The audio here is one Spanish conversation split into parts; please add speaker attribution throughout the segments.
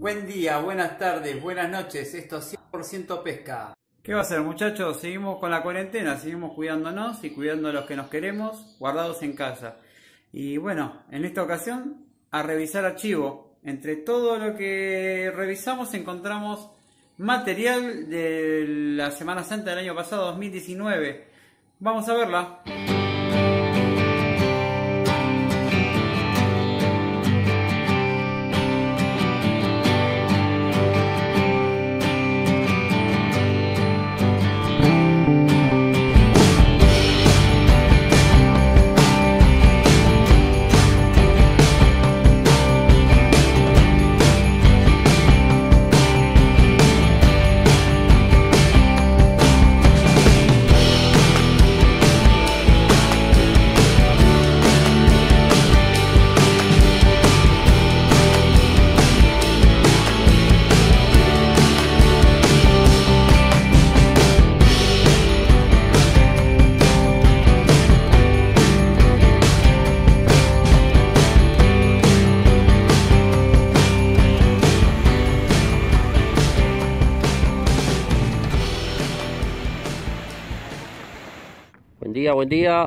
Speaker 1: Buen día, buenas tardes, buenas noches, esto es 100% pesca.
Speaker 2: ¿Qué va a ser muchachos? Seguimos con la cuarentena, seguimos cuidándonos y cuidando a los que nos queremos, guardados en casa. Y bueno, en esta ocasión a revisar archivo. Entre todo lo que revisamos encontramos material de la Semana Santa del año pasado, 2019. Vamos a verla.
Speaker 3: Día, buen día.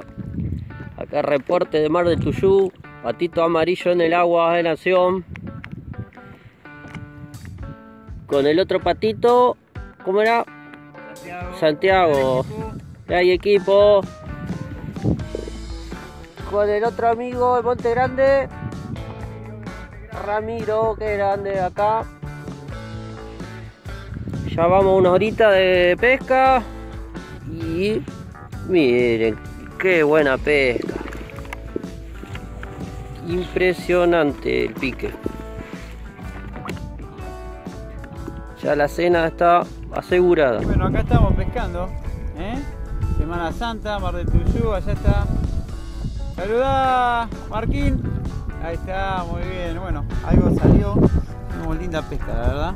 Speaker 3: Acá reporte de Mar del Tuyú. Patito amarillo en el agua de Nación. Con el otro patito, ¿cómo era? Santiago. Ya hay equipo. Con el otro amigo de Monte Grande. Ramiro, que grande acá. Ya vamos una horita de pesca. Y Miren, qué buena pesca. Impresionante el pique. Ya la cena está asegurada.
Speaker 2: Bueno, acá estamos pescando. ¿eh? Semana Santa, Mar del Tuyú, allá está. Saluda, Marquín. Ahí está, muy bien. Bueno, algo salió. Tenemos linda pesca, la verdad.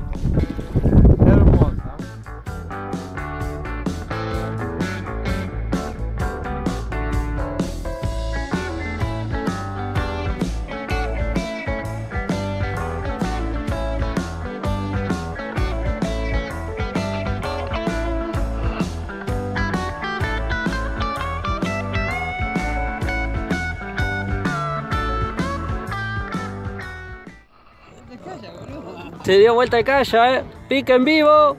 Speaker 3: Se dio vuelta de calla, eh. Pica en vivo.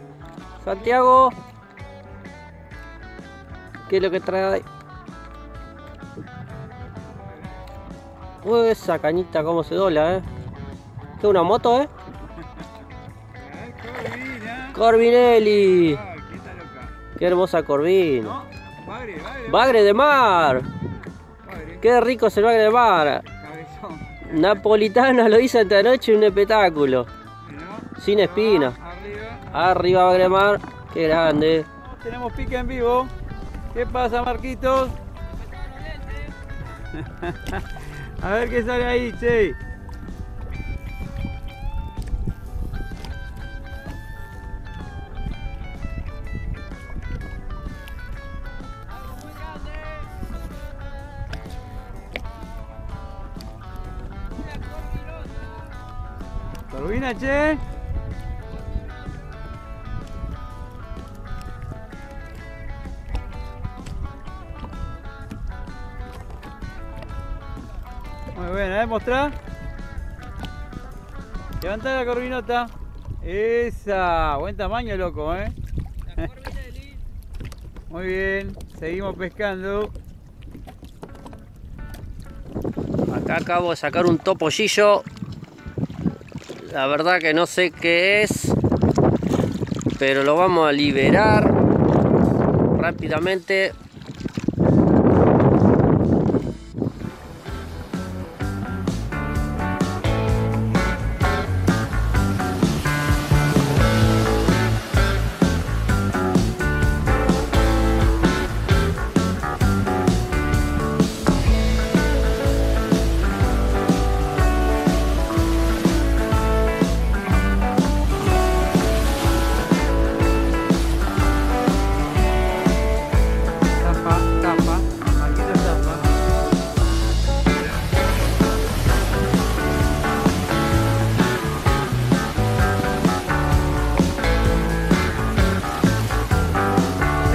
Speaker 3: Santiago. ¿Qué es lo que trae ahí? Uy, esa cañita cómo se dobla, eh. ¿Qué es una moto, eh? Corvinelli. Qué hermosa Corvina.
Speaker 2: Bagre, bagre,
Speaker 3: Bagre de mar. Qué rico es el bagre de mar.
Speaker 2: cabezón.
Speaker 3: Napolitana lo hizo esta noche un espectáculo. Sin espina.
Speaker 2: Arriba.
Speaker 3: Arriba bagre de mar. Qué grande.
Speaker 2: Tenemos pique en vivo. ¿Qué pasa, Marquitos? A ver qué sale ahí, che. Corvina, che. Muy bien, a ver, mostrá. Levantá la corvinota. Esa, buen tamaño, loco, eh. Muy bien, seguimos pescando.
Speaker 3: Acá acabo de sacar un topollillo. La verdad que no sé qué es. Pero lo vamos a liberar rápidamente.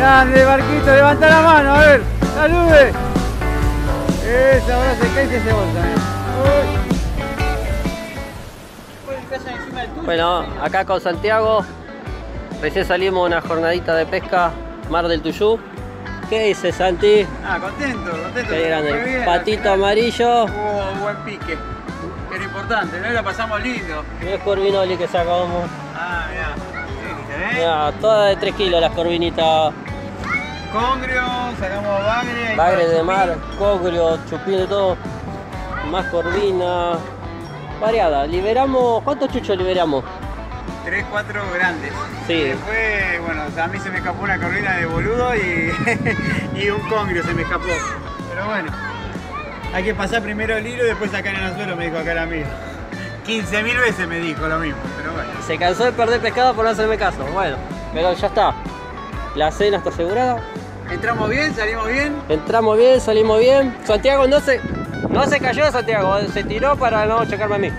Speaker 2: Grande, barquito, levanta la mano, a ver, salude. Eso, ahora se cae y se bolsa.
Speaker 3: Bueno, acá con Santiago, recién salimos de una jornadita de pesca, Mar del Tuyú. ¿Qué dice Santi?
Speaker 2: Ah, contento, contento.
Speaker 3: Qué grande.
Speaker 2: Bien,
Speaker 3: Patito amarillo.
Speaker 2: Hubo buen pique. Que era importante, ¿no? La pasamos lindo.
Speaker 3: Mira el corvinoli que sacamos.
Speaker 2: Ah, mira. ¿Viste, eh?
Speaker 3: Mira, todas de 3 kilos las corvinitas.
Speaker 2: Congrio, sacamos bagre.
Speaker 3: Bagre de mar, cogrio, chupín de todo. Más corvina. Variada. Liberamos. ¿Cuántos chuchos liberamos?
Speaker 2: 3, 4 grandes.
Speaker 3: Sí.
Speaker 2: Y después, bueno, a mí se me escapó una corvina de boludo y, y un congrio se me escapó. Pero bueno, hay que pasar primero el hilo y después sacar en el suelo, me dijo acá el amigo. 15.000 veces me dijo lo mismo, pero bueno.
Speaker 3: Se cansó de perder pescado por no hacerme caso. Bueno, pero ya está. La cena está asegurada.
Speaker 2: Entramos bien, salimos bien.
Speaker 3: Entramos bien, salimos bien. Santiago no se, no se cayó, Santiago. Se tiró para no chocarme a mí.